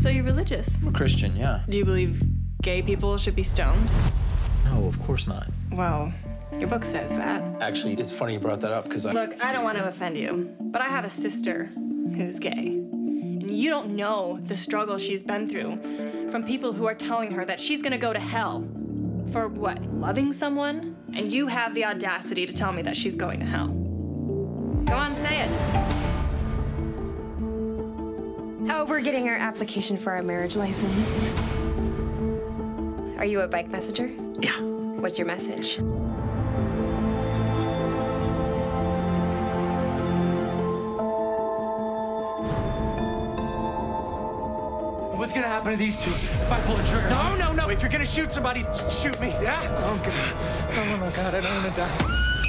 So you're religious? I'm a Christian, yeah. Do you believe gay people should be stoned? No, of course not. Well, your book says that. Actually, it's funny you brought that up because I. Look, I don't want to offend you, but I have a sister who's gay. And you don't know the struggle she's been through from people who are telling her that she's gonna go to hell for what? Loving someone? And you have the audacity to tell me that she's going to hell. Go on, say it. Oh, we're getting our application for our marriage license. Are you a bike messenger? Yeah. What's your message? What's gonna happen to these two if I pull the trigger? No, no, no. If you're gonna shoot somebody, shoot me. Yeah? Oh, God. Oh, my God. I don't want to die.